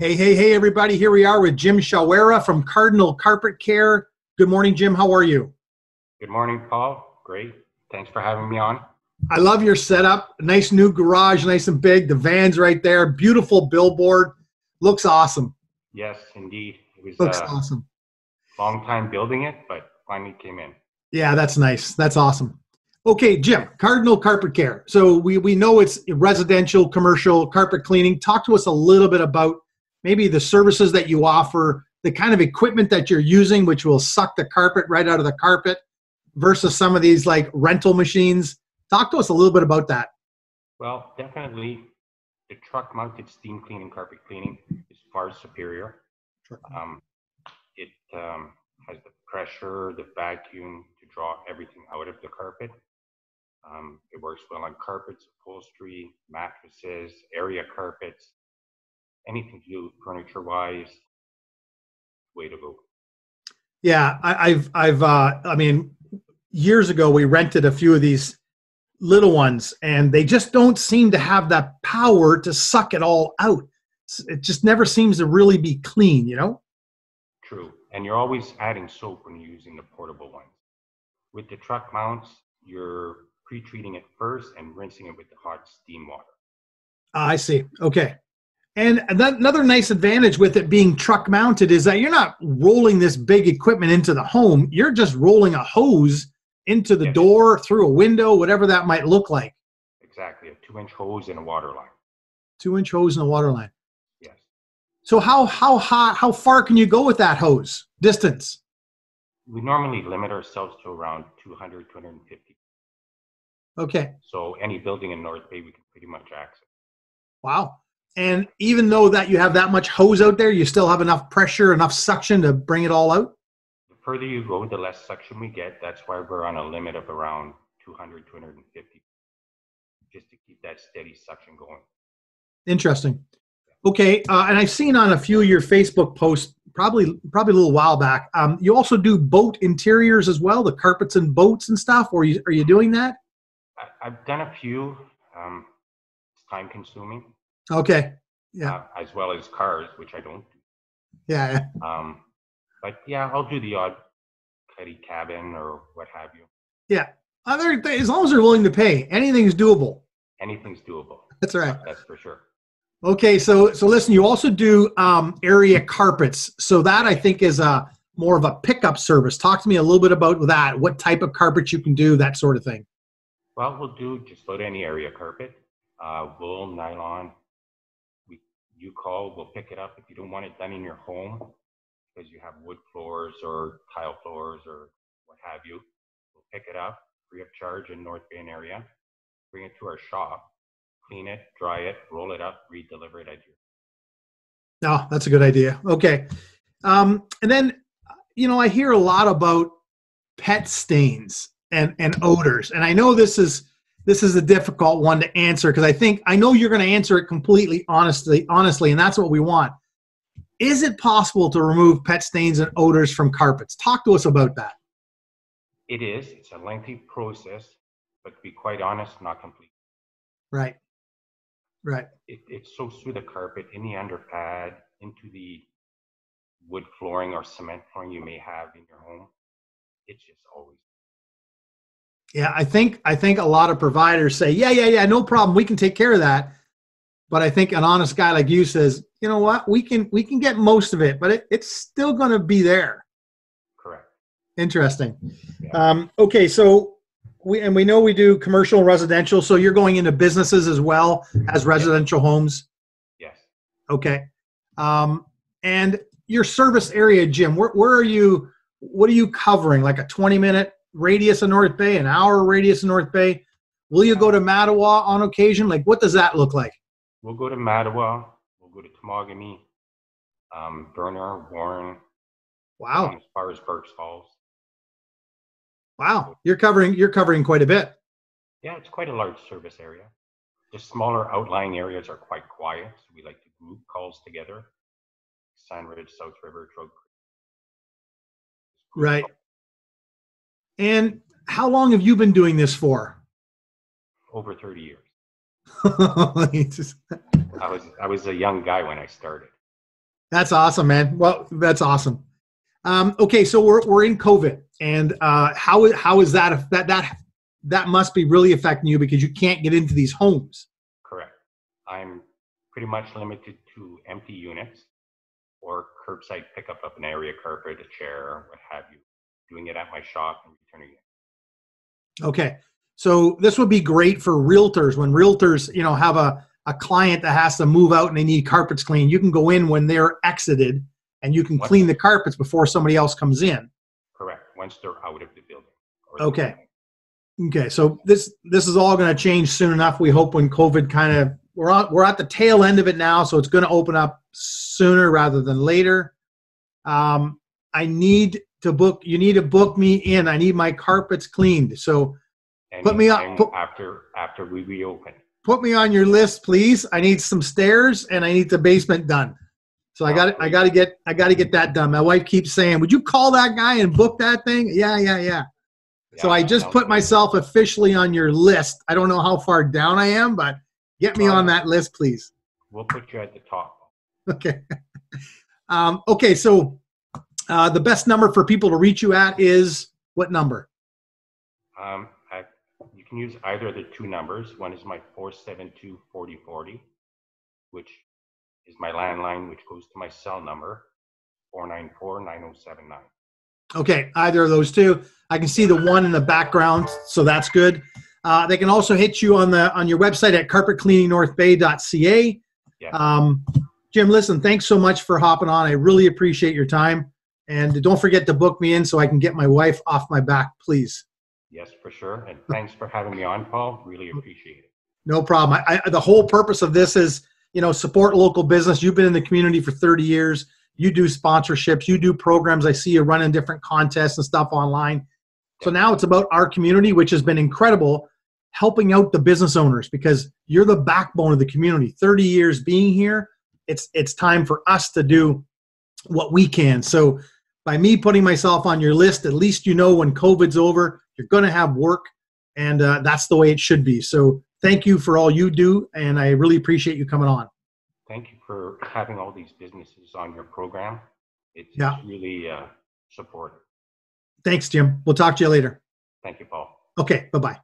Hey, hey, hey, everybody. Here we are with Jim Shawera from Cardinal Carpet Care. Good morning, Jim. How are you? Good morning, Paul. Great. Thanks for having me on. I love your setup. Nice new garage, nice and big. The van's right there. Beautiful billboard. Looks awesome. Yes, indeed. It was Looks uh, awesome. Long time building it, but finally came in. Yeah, that's nice. That's awesome. Okay, Jim, Cardinal Carpet Care. So we, we know it's residential, commercial carpet cleaning. Talk to us a little bit about maybe the services that you offer, the kind of equipment that you're using, which will suck the carpet right out of the carpet, versus some of these like rental machines. Talk to us a little bit about that. Well, definitely the truck mounted steam cleaning carpet cleaning is far superior. Um, it um, has the pressure, the vacuum to draw everything out of the carpet. Um, it works well on carpets, upholstery, mattresses, area carpets, anything to do furniture wise. Way to go. Yeah, I, have I've, uh, I mean, years ago we rented a few of these little ones, and they just don't seem to have that power to suck it all out. It just never seems to really be clean, you know. True, and you're always adding soap when you're using the portable ones. With the truck mounts, you're pre-treating it first and rinsing it with the hot steam water. I see. Okay. And another nice advantage with it being truck mounted is that you're not rolling this big equipment into the home. You're just rolling a hose into the yes. door, through a window, whatever that might look like. Exactly. A two inch hose and a water line. Two inch hose and a water line. Yes. So how how high how far can you go with that hose? Distance? We normally limit ourselves to around 200, 250 Okay. So any building in North Bay, we can pretty much access. Wow. And even though that you have that much hose out there, you still have enough pressure, enough suction to bring it all out? The further you go, the less suction we get. That's why we're on a limit of around 200, 250, just to keep that steady suction going. Interesting. Okay, uh, and I've seen on a few of your Facebook posts, probably probably a little while back. Um, you also do boat interiors as well, the carpets and boats and stuff. Or are you, are you doing that? I've done a few. Um, it's time consuming. Okay. Yeah. Uh, as well as cars, which I don't do. Yeah. Um, but yeah, I'll do the odd petty cabin or what have you. Yeah. Other as long as they're willing to pay, anything's doable. Anything's doable. That's right. That's for sure. Okay, so so listen, you also do um, area carpets. So that I think is a more of a pickup service. Talk to me a little bit about that. What type of carpets you can do, that sort of thing. Well, we'll do just about any area carpet, uh, wool, nylon. You call, we'll pick it up. If you don't want it done in your home because you have wood floors or tile floors or what have you, we'll pick it up free of charge in North Bay area, bring it to our shop, clean it, dry it, roll it up, re-deliver it at your. No, oh, that's a good idea. Okay. Um, and then, you know, I hear a lot about pet stains and and odors. And I know this is this is a difficult one to answer because I think I know you're going to answer it completely honestly, honestly, and that's what we want. Is it possible to remove pet stains and odors from carpets? Talk to us about that. It is. It's a lengthy process, but to be quite honest, not complete. Right. Right. It, it soaks through the carpet, in the underpad, into the wood flooring or cement flooring you may have in your home. It's just always yeah, I think I think a lot of providers say, yeah, yeah, yeah, no problem, we can take care of that. But I think an honest guy like you says, you know what, we can we can get most of it, but it, it's still going to be there. Correct. Interesting. Yeah. Um, okay, so we and we know we do commercial residential. So you're going into businesses as well as residential homes. Yes. Okay. Um, and your service area, Jim, where where are you? What are you covering? Like a 20 minute radius of North Bay, an hour radius of North Bay? Will you go to Mattawa on occasion? Like, what does that look like? We'll go to Mattawa. We'll go to Temagami, um, Verner, Warren. Wow. Um, as far as Burk's Falls. Wow, you're covering you're covering quite a bit. Yeah, it's quite a large service area. The smaller outlying areas are quite quiet, so we like to group calls together. Sundridge, South River, Trout Creek. Right. And how long have you been doing this for? Over 30 years. I was I was a young guy when I started. That's awesome, man. Well, that's awesome. Um, okay, so we're we're in COVID, and uh, how how is that that that that must be really affecting you because you can't get into these homes. Correct. I'm pretty much limited to empty units or curbside pickup of an area carpet, a chair, what have you. Doing it at my shop and returning it. Okay, so this would be great for realtors when realtors, you know, have a a client that has to move out and they need carpets cleaned. You can go in when they're exited and you can clean the carpets before somebody else comes in. Correct. Once they're out of the building. Okay. Okay. So this this is all going to change soon enough. We hope when COVID kind of we're on we're at the tail end of it now, so it's going to open up sooner rather than later. Um, I need to book. You need to book me in. I need my carpets cleaned. So put me up put, after after we reopen. Put me on your list, please. I need some stairs and I need the basement done. So I got I got to get I got to get that done. My wife keeps saying, "Would you call that guy and book that thing?" Yeah, yeah, yeah. yeah so I just put myself officially on your list. I don't know how far down I am, but get me on that list, please. We'll put you at the top. Okay. um, okay. So uh, the best number for people to reach you at is what number? Um, I, you can use either of the two numbers. One is my 472 4040, which is my landline, which goes to my cell number, 494-9079. Okay, either of those two. I can see the one in the background, so that's good. Uh, they can also hit you on the on your website at carpetcleaningnorthbay.ca. Yeah. Um, Jim, listen, thanks so much for hopping on. I really appreciate your time. And don't forget to book me in so I can get my wife off my back, please. Yes, for sure. And thanks for having me on, Paul. Really appreciate it. No problem. I, I, the whole purpose of this is you know, support local business. You've been in the community for 30 years. You do sponsorships, you do programs. I see you running different contests and stuff online. So now it's about our community, which has been incredible, helping out the business owners because you're the backbone of the community. 30 years being here, it's it's time for us to do what we can. So by me putting myself on your list, at least you know when COVID's over, you're going to have work, and uh, that's the way it should be. So thank you for all you do, and I really appreciate you coming on. Thank you for having all these businesses on your program. It's, yeah. it's really uh, supportive. Thanks, Jim. We'll talk to you later. Thank you, Paul. Okay, bye bye.